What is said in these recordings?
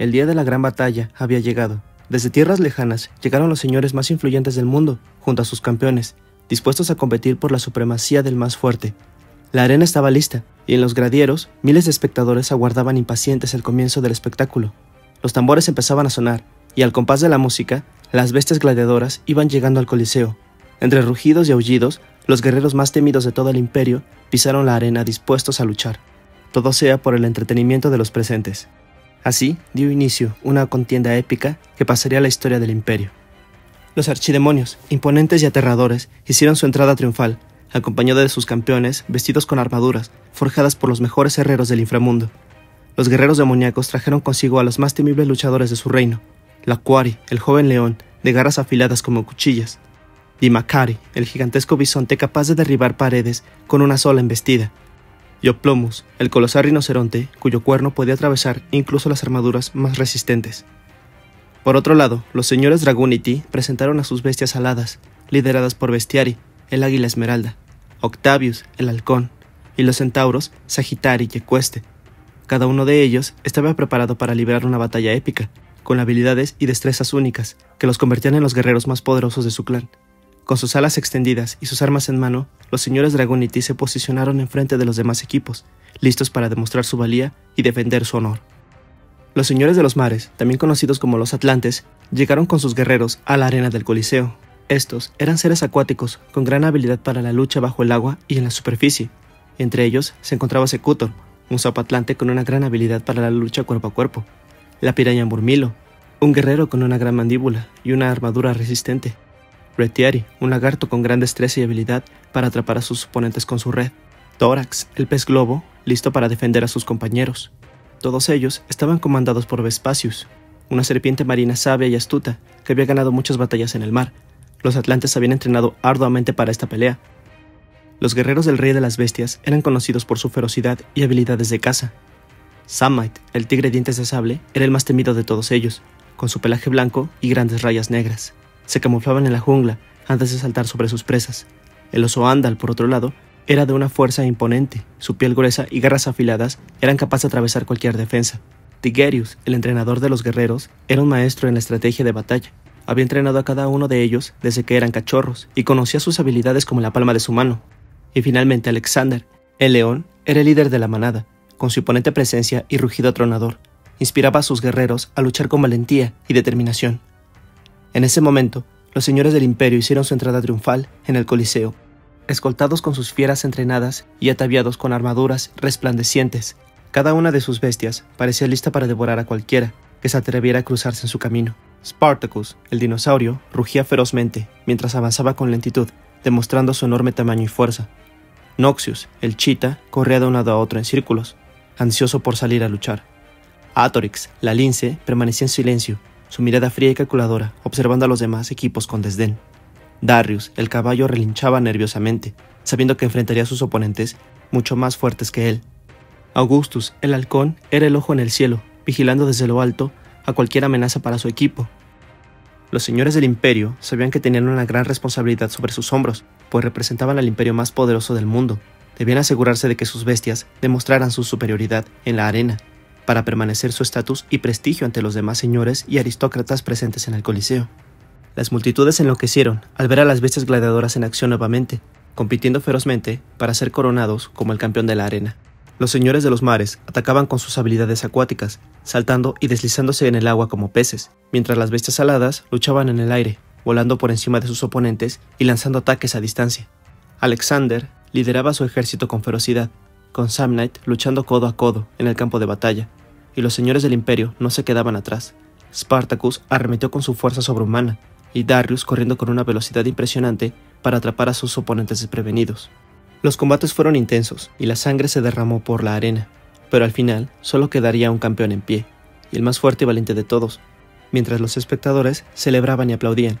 El día de la gran batalla había llegado. Desde tierras lejanas llegaron los señores más influyentes del mundo, junto a sus campeones, dispuestos a competir por la supremacía del más fuerte. La arena estaba lista, y en los gradieros miles de espectadores aguardaban impacientes el comienzo del espectáculo. Los tambores empezaban a sonar, y al compás de la música, las bestias gladiadoras iban llegando al Coliseo. Entre rugidos y aullidos, los guerreros más temidos de todo el imperio pisaron la arena dispuestos a luchar, todo sea por el entretenimiento de los presentes. Así dio inicio una contienda épica que pasaría a la historia del imperio. Los archidemonios, imponentes y aterradores, hicieron su entrada triunfal, acompañados de sus campeones vestidos con armaduras forjadas por los mejores herreros del inframundo. Los guerreros demoníacos trajeron consigo a los más temibles luchadores de su reino, la Quari, el joven león, de garras afiladas como cuchillas, Dimakari, el gigantesco bisonte capaz de derribar paredes con una sola embestida, y Oplomus, el colosal rinoceronte cuyo cuerno podía atravesar incluso las armaduras más resistentes. Por otro lado, los señores Dragunity presentaron a sus bestias aladas, lideradas por Bestiari, el águila esmeralda, Octavius, el halcón, y los centauros Sagitari y Ecueste. Cada uno de ellos estaba preparado para librar una batalla épica, con habilidades y destrezas únicas que los convertían en los guerreros más poderosos de su clan. Con sus alas extendidas y sus armas en mano, los señores Dragonity se posicionaron enfrente de los demás equipos, listos para demostrar su valía y defender su honor. Los señores de los mares, también conocidos como los Atlantes, llegaron con sus guerreros a la arena del Coliseo. Estos eran seres acuáticos con gran habilidad para la lucha bajo el agua y en la superficie. Entre ellos se encontraba Secutor, un atlante con una gran habilidad para la lucha cuerpo a cuerpo, la piraña Murmilo, un guerrero con una gran mandíbula y una armadura resistente, Retieri, un lagarto con gran destreza y habilidad para atrapar a sus oponentes con su red. Tórax, el pez globo, listo para defender a sus compañeros. Todos ellos estaban comandados por Vespasius, una serpiente marina sabia y astuta que había ganado muchas batallas en el mar. Los atlantes habían entrenado arduamente para esta pelea. Los guerreros del rey de las bestias eran conocidos por su ferocidad y habilidades de caza. Samite, el tigre dientes de sable, era el más temido de todos ellos, con su pelaje blanco y grandes rayas negras se camuflaban en la jungla antes de saltar sobre sus presas. El oso Andal, por otro lado, era de una fuerza imponente, su piel gruesa y garras afiladas eran capaces de atravesar cualquier defensa. Tigerius, el entrenador de los guerreros, era un maestro en la estrategia de batalla. Había entrenado a cada uno de ellos desde que eran cachorros y conocía sus habilidades como la palma de su mano. Y finalmente Alexander, el león, era el líder de la manada, con su imponente presencia y rugido atronador. Inspiraba a sus guerreros a luchar con valentía y determinación. En ese momento, los señores del imperio hicieron su entrada triunfal en el Coliseo, escoltados con sus fieras entrenadas y ataviados con armaduras resplandecientes. Cada una de sus bestias parecía lista para devorar a cualquiera que se atreviera a cruzarse en su camino. Spartacus, el dinosaurio, rugía ferozmente mientras avanzaba con lentitud, demostrando su enorme tamaño y fuerza. Noxius, el chita, corría de un lado a otro en círculos, ansioso por salir a luchar. Atorix, la lince, permanecía en silencio, su mirada fría y calculadora, observando a los demás equipos con desdén. Darius, el caballo, relinchaba nerviosamente, sabiendo que enfrentaría a sus oponentes mucho más fuertes que él. Augustus, el halcón, era el ojo en el cielo, vigilando desde lo alto a cualquier amenaza para su equipo. Los señores del imperio sabían que tenían una gran responsabilidad sobre sus hombros, pues representaban al imperio más poderoso del mundo. Debían asegurarse de que sus bestias demostraran su superioridad en la arena para permanecer su estatus y prestigio ante los demás señores y aristócratas presentes en el Coliseo. Las multitudes enloquecieron al ver a las bestias gladiadoras en acción nuevamente, compitiendo ferozmente para ser coronados como el campeón de la arena. Los señores de los mares atacaban con sus habilidades acuáticas, saltando y deslizándose en el agua como peces, mientras las bestias aladas luchaban en el aire, volando por encima de sus oponentes y lanzando ataques a distancia. Alexander lideraba su ejército con ferocidad, con Samnite luchando codo a codo en el campo de batalla, y los señores del imperio no se quedaban atrás. Spartacus arremetió con su fuerza sobrehumana, y Darius corriendo con una velocidad impresionante para atrapar a sus oponentes desprevenidos. Los combates fueron intensos y la sangre se derramó por la arena, pero al final solo quedaría un campeón en pie, y el más fuerte y valiente de todos, mientras los espectadores celebraban y aplaudían.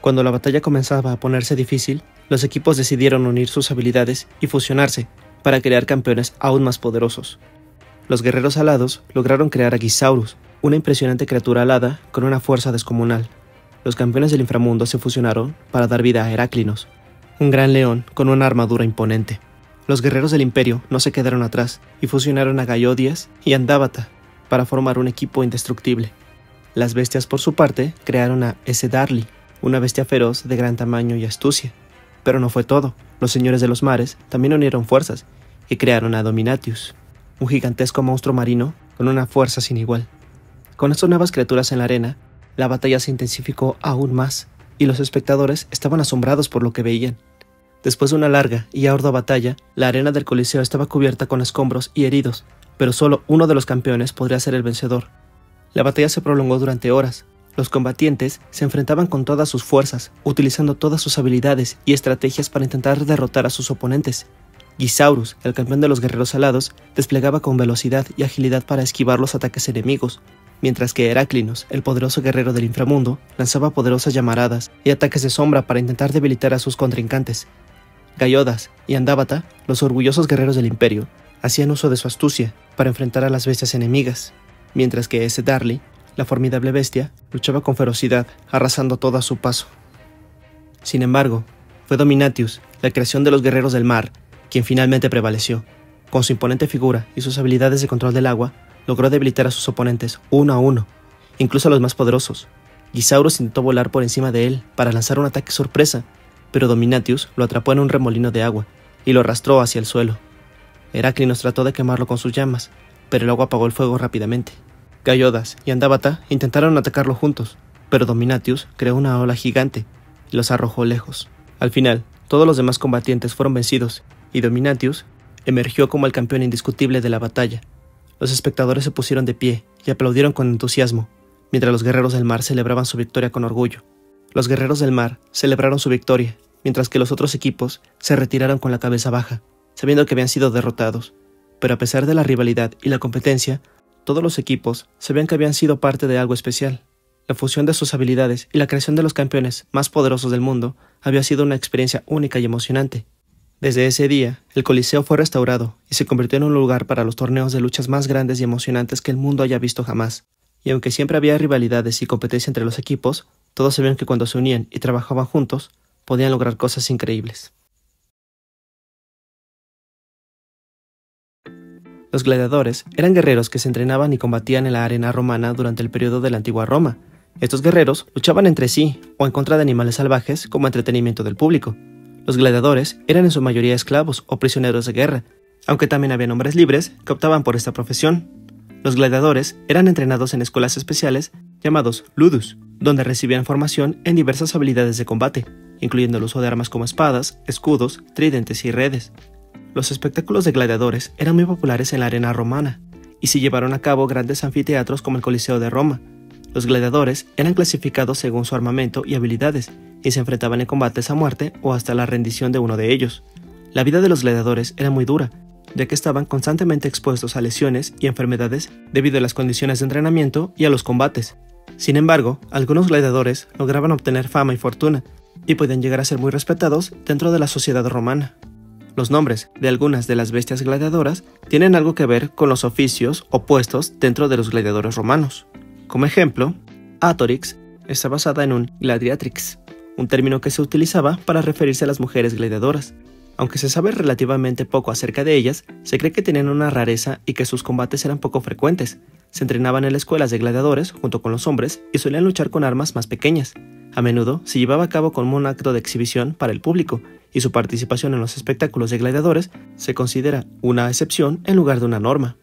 Cuando la batalla comenzaba a ponerse difícil, los equipos decidieron unir sus habilidades y fusionarse para crear campeones aún más poderosos. Los guerreros alados lograron crear a Gisaurus, una impresionante criatura alada con una fuerza descomunal. Los campeones del inframundo se fusionaron para dar vida a Heráclinos, un gran león con una armadura imponente. Los guerreros del imperio no se quedaron atrás y fusionaron a Gaiodias y Andábata, para formar un equipo indestructible. Las bestias, por su parte, crearon a ese Darly, una bestia feroz de gran tamaño y astucia. Pero no fue todo. Los señores de los mares también unieron fuerzas y crearon a Dominatius, un gigantesco monstruo marino con una fuerza sin igual. Con estas nuevas criaturas en la arena, la batalla se intensificó aún más, y los espectadores estaban asombrados por lo que veían. Después de una larga y ardua batalla, la arena del Coliseo estaba cubierta con escombros y heridos, pero solo uno de los campeones podría ser el vencedor. La batalla se prolongó durante horas. Los combatientes se enfrentaban con todas sus fuerzas, utilizando todas sus habilidades y estrategias para intentar derrotar a sus oponentes. Gisaurus, el campeón de los guerreros alados, desplegaba con velocidad y agilidad para esquivar los ataques enemigos, mientras que Heráclinos, el poderoso guerrero del inframundo, lanzaba poderosas llamaradas y ataques de sombra para intentar debilitar a sus contrincantes. Gayodas y Andábata, los orgullosos guerreros del imperio, hacían uso de su astucia para enfrentar a las bestias enemigas, mientras que ese Darly, la formidable bestia, luchaba con ferocidad, arrasando todo a su paso. Sin embargo, fue Dominatius, la creación de los guerreros del mar, quien finalmente prevaleció. Con su imponente figura y sus habilidades de control del agua, logró debilitar a sus oponentes uno a uno, incluso a los más poderosos. Gisaurus intentó volar por encima de él para lanzar un ataque sorpresa, pero Dominatius lo atrapó en un remolino de agua y lo arrastró hacia el suelo. Heráclinos trató de quemarlo con sus llamas, pero el agua apagó el fuego rápidamente. Gayodas y Andábata intentaron atacarlo juntos, pero Dominatius creó una ola gigante y los arrojó lejos. Al final, todos los demás combatientes fueron vencidos y Dominatius emergió como el campeón indiscutible de la batalla. Los espectadores se pusieron de pie y aplaudieron con entusiasmo, mientras los guerreros del mar celebraban su victoria con orgullo. Los guerreros del mar celebraron su victoria, mientras que los otros equipos se retiraron con la cabeza baja, sabiendo que habían sido derrotados. Pero a pesar de la rivalidad y la competencia, todos los equipos sabían que habían sido parte de algo especial. La fusión de sus habilidades y la creación de los campeones más poderosos del mundo había sido una experiencia única y emocionante. Desde ese día, el Coliseo fue restaurado y se convirtió en un lugar para los torneos de luchas más grandes y emocionantes que el mundo haya visto jamás. Y aunque siempre había rivalidades y competencia entre los equipos, todos sabían que cuando se unían y trabajaban juntos, podían lograr cosas increíbles. Los gladiadores eran guerreros que se entrenaban y combatían en la arena romana durante el periodo de la antigua Roma. Estos guerreros luchaban entre sí o en contra de animales salvajes como entretenimiento del público, los gladiadores eran en su mayoría esclavos o prisioneros de guerra, aunque también había hombres libres que optaban por esta profesión. Los gladiadores eran entrenados en escuelas especiales llamados ludus, donde recibían formación en diversas habilidades de combate, incluyendo el uso de armas como espadas, escudos, tridentes y redes. Los espectáculos de gladiadores eran muy populares en la arena romana, y se llevaron a cabo grandes anfiteatros como el Coliseo de Roma. Los gladiadores eran clasificados según su armamento y habilidades, y se enfrentaban en combates a muerte o hasta la rendición de uno de ellos. La vida de los gladiadores era muy dura, ya que estaban constantemente expuestos a lesiones y enfermedades debido a las condiciones de entrenamiento y a los combates. Sin embargo, algunos gladiadores lograban obtener fama y fortuna, y podían llegar a ser muy respetados dentro de la sociedad romana. Los nombres de algunas de las bestias gladiadoras tienen algo que ver con los oficios o puestos dentro de los gladiadores romanos. Como ejemplo, Atorix está basada en un gladiatrix, un término que se utilizaba para referirse a las mujeres gladiadoras. Aunque se sabe relativamente poco acerca de ellas, se cree que tenían una rareza y que sus combates eran poco frecuentes. Se entrenaban en las escuelas de gladiadores junto con los hombres y solían luchar con armas más pequeñas. A menudo se llevaba a cabo como un acto de exhibición para el público, y su participación en los espectáculos de gladiadores se considera una excepción en lugar de una norma.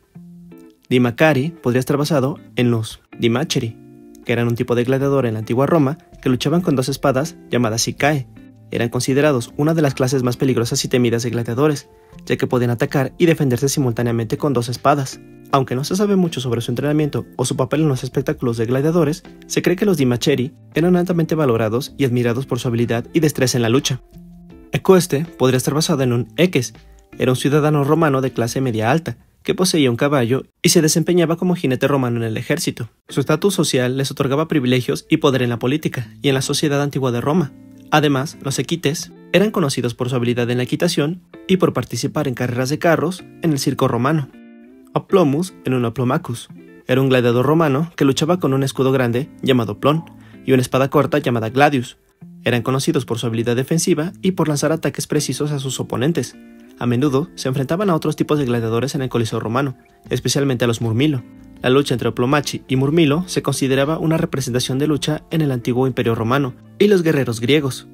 Dimacari podría estar basado en los Dimacheri, que eran un tipo de gladiador en la antigua Roma que luchaban con dos espadas llamadas Sikae. Eran considerados una de las clases más peligrosas y temidas de gladiadores, ya que podían atacar y defenderse simultáneamente con dos espadas. Aunque no se sabe mucho sobre su entrenamiento o su papel en los espectáculos de gladiadores, se cree que los Dimacheri eran altamente valorados y admirados por su habilidad y destreza en la lucha. Ecoeste podría estar basado en un Eques, era un ciudadano romano de clase media alta, que poseía un caballo y se desempeñaba como jinete romano en el ejército. Su estatus social les otorgaba privilegios y poder en la política y en la sociedad antigua de Roma. Además, los equites eran conocidos por su habilidad en la equitación y por participar en carreras de carros en el circo romano. Oplomus en un Oplomacus era un gladiador romano que luchaba con un escudo grande llamado Plon y una espada corta llamada Gladius. Eran conocidos por su habilidad defensiva y por lanzar ataques precisos a sus oponentes, a menudo se enfrentaban a otros tipos de gladiadores en el Coliseo romano, especialmente a los Murmilo. La lucha entre Oplomachi y Murmilo se consideraba una representación de lucha en el antiguo Imperio Romano y los guerreros griegos.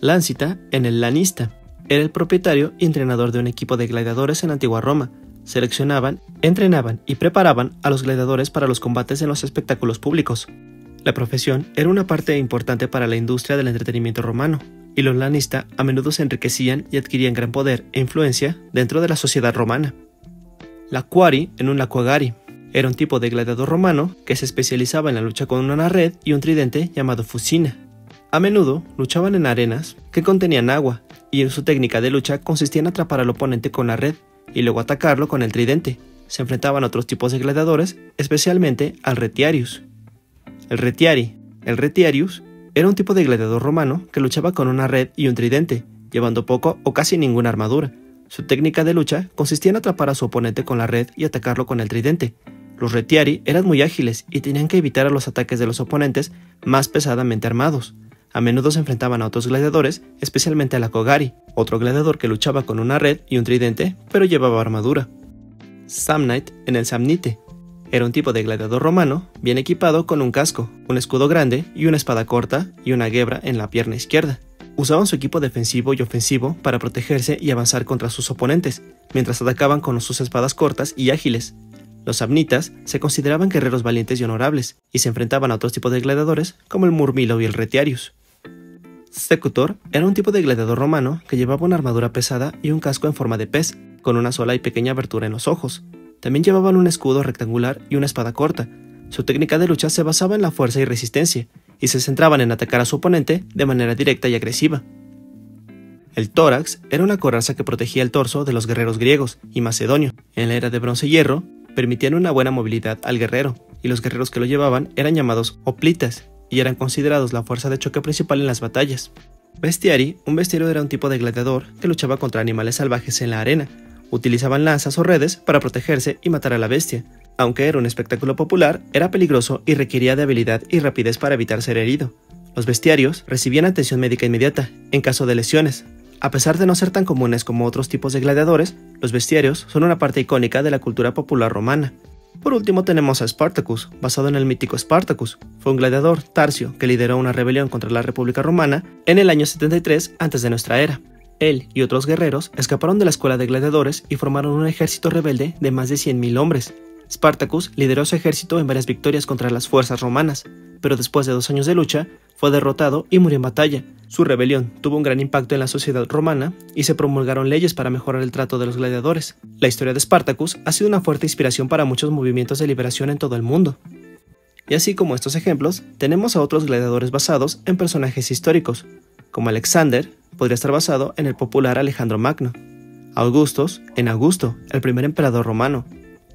Láncita, en el Lanista, era el propietario y entrenador de un equipo de gladiadores en antigua Roma. Seleccionaban, entrenaban y preparaban a los gladiadores para los combates en los espectáculos públicos. La profesión era una parte importante para la industria del entretenimiento romano, y los lanistas a menudo se enriquecían y adquirían gran poder e influencia dentro de la sociedad romana. La quari en un lacuagari era un tipo de gladiador romano que se especializaba en la lucha con una red y un tridente llamado fusina. A menudo luchaban en arenas que contenían agua, y en su técnica de lucha consistía en atrapar al oponente con la red y luego atacarlo con el tridente. Se enfrentaban otros tipos de gladiadores, especialmente al retiarius. El retiari, el retiarius, era un tipo de gladiador romano que luchaba con una red y un tridente, llevando poco o casi ninguna armadura. Su técnica de lucha consistía en atrapar a su oponente con la red y atacarlo con el tridente. Los retiari eran muy ágiles y tenían que evitar a los ataques de los oponentes más pesadamente armados. A menudo se enfrentaban a otros gladiadores, especialmente a la Kogari, otro gladiador que luchaba con una red y un tridente, pero llevaba armadura. Samnite en el Samnite. Era un tipo de gladiador romano, bien equipado con un casco, un escudo grande y una espada corta y una gebra en la pierna izquierda. Usaban su equipo defensivo y ofensivo para protegerse y avanzar contra sus oponentes, mientras atacaban con sus espadas cortas y ágiles. Los abnitas se consideraban guerreros valientes y honorables, y se enfrentaban a otros tipos de gladiadores como el Murmilo y el Retiarius. Secutor era un tipo de gladiador romano que llevaba una armadura pesada y un casco en forma de pez, con una sola y pequeña abertura en los ojos. También llevaban un escudo rectangular y una espada corta. Su técnica de lucha se basaba en la fuerza y resistencia, y se centraban en atacar a su oponente de manera directa y agresiva. El tórax era una coraza que protegía el torso de los guerreros griegos y macedonios. En la era de bronce y hierro, permitían una buena movilidad al guerrero, y los guerreros que lo llevaban eran llamados oplitas, y eran considerados la fuerza de choque principal en las batallas. Bestiari, un bestiario era un tipo de gladiador que luchaba contra animales salvajes en la arena. Utilizaban lanzas o redes para protegerse y matar a la bestia, aunque era un espectáculo popular, era peligroso y requería de habilidad y rapidez para evitar ser herido. Los bestiarios recibían atención médica inmediata en caso de lesiones. A pesar de no ser tan comunes como otros tipos de gladiadores, los bestiarios son una parte icónica de la cultura popular romana. Por último tenemos a Spartacus, basado en el mítico Spartacus. Fue un gladiador tarcio que lideró una rebelión contra la República Romana en el año 73 a.C. de nuestra era. Él y otros guerreros escaparon de la escuela de gladiadores y formaron un ejército rebelde de más de 100.000 hombres, Spartacus lideró su ejército en varias victorias contra las fuerzas romanas, pero después de dos años de lucha, fue derrotado y murió en batalla. Su rebelión tuvo un gran impacto en la sociedad romana y se promulgaron leyes para mejorar el trato de los gladiadores. La historia de Spartacus ha sido una fuerte inspiración para muchos movimientos de liberación en todo el mundo. Y así como estos ejemplos, tenemos a otros gladiadores basados en personajes históricos, como Alexander, podría estar basado en el popular Alejandro Magno, Augustus en Augusto, el primer emperador romano,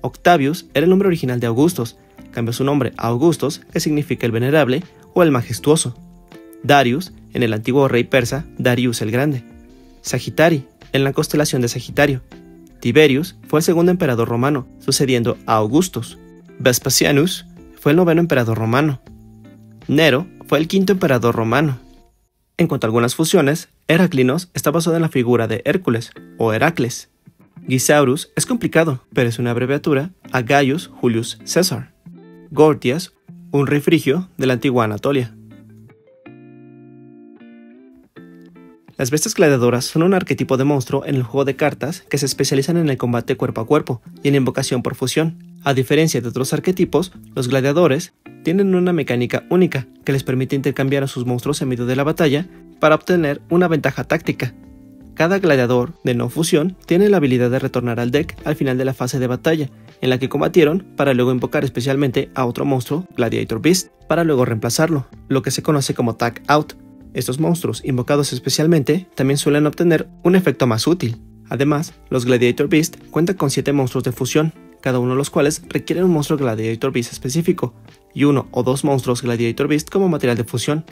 Octavius era el nombre original de Augustus, cambió su nombre a Augustus, que significa el venerable o el majestuoso. Darius, en el antiguo rey persa, Darius el Grande. Sagitari, en la constelación de Sagitario. Tiberius fue el segundo emperador romano, sucediendo a Augustus. Vespasianus fue el noveno emperador romano. Nero fue el quinto emperador romano. En cuanto a algunas fusiones, Heraclinos está basado en la figura de Hércules o Heracles. Gisaurus es complicado, pero es una abreviatura a Gaius Julius Caesar. Gortias, un rey frigio de la antigua Anatolia. Las bestias gladiadoras son un arquetipo de monstruo en el juego de cartas que se especializan en el combate cuerpo a cuerpo y en invocación por fusión. A diferencia de otros arquetipos, los gladiadores tienen una mecánica única que les permite intercambiar a sus monstruos en medio de la batalla para obtener una ventaja táctica, cada gladiador de no fusión tiene la habilidad de retornar al deck al final de la fase de batalla, en la que combatieron, para luego invocar especialmente a otro monstruo, Gladiator Beast, para luego reemplazarlo, lo que se conoce como Tag Out. Estos monstruos invocados especialmente también suelen obtener un efecto más útil. Además, los Gladiator Beast cuentan con 7 monstruos de fusión, cada uno de los cuales requiere un monstruo Gladiator Beast específico, y uno o dos monstruos Gladiator Beast como material de fusión,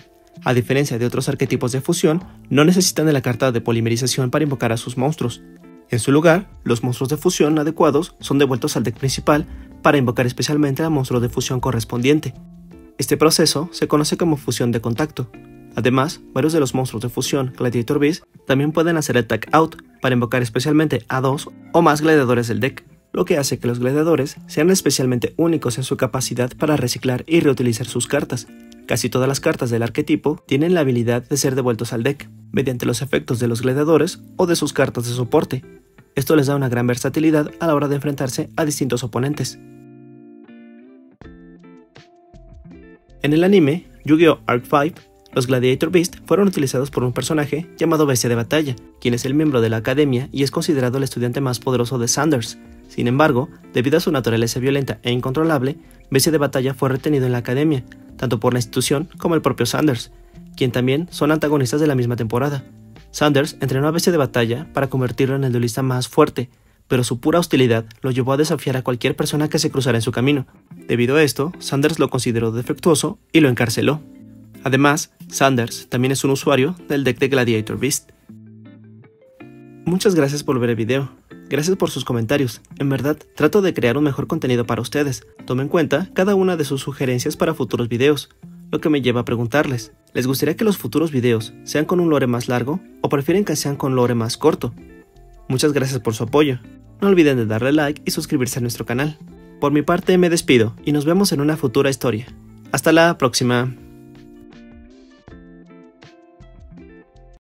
a diferencia de otros arquetipos de fusión, no necesitan de la carta de polimerización para invocar a sus monstruos. En su lugar, los monstruos de fusión adecuados son devueltos al deck principal para invocar especialmente al monstruo de fusión correspondiente. Este proceso se conoce como fusión de contacto. Además, varios de los monstruos de fusión Gladiator Beast también pueden hacer tag out para invocar especialmente a dos o más gladiadores del deck. Lo que hace que los gladiadores sean especialmente únicos en su capacidad para reciclar y reutilizar sus cartas. Casi todas las cartas del arquetipo tienen la habilidad de ser devueltos al deck, mediante los efectos de los gladiadores o de sus cartas de soporte. Esto les da una gran versatilidad a la hora de enfrentarse a distintos oponentes. En el anime, Yu-Gi-Oh! Arc 5, los Gladiator Beast fueron utilizados por un personaje llamado Bestia de Batalla, quien es el miembro de la academia y es considerado el estudiante más poderoso de Sanders. Sin embargo, debido a su naturaleza violenta e incontrolable, Bestia de Batalla fue retenido en la academia, tanto por la institución como el propio Sanders, quien también son antagonistas de la misma temporada. Sanders entrenó a Bestia de Batalla para convertirlo en el duelista más fuerte, pero su pura hostilidad lo llevó a desafiar a cualquier persona que se cruzara en su camino. Debido a esto, Sanders lo consideró defectuoso y lo encarceló. Además, Sanders también es un usuario del deck de Gladiator Beast. Muchas gracias por ver el video. Gracias por sus comentarios. En verdad, trato de crear un mejor contenido para ustedes. Tome en cuenta cada una de sus sugerencias para futuros videos, lo que me lleva a preguntarles, ¿les gustaría que los futuros videos sean con un lore más largo o prefieren que sean con lore más corto? Muchas gracias por su apoyo. No olviden de darle like y suscribirse a nuestro canal. Por mi parte me despido y nos vemos en una futura historia. Hasta la próxima.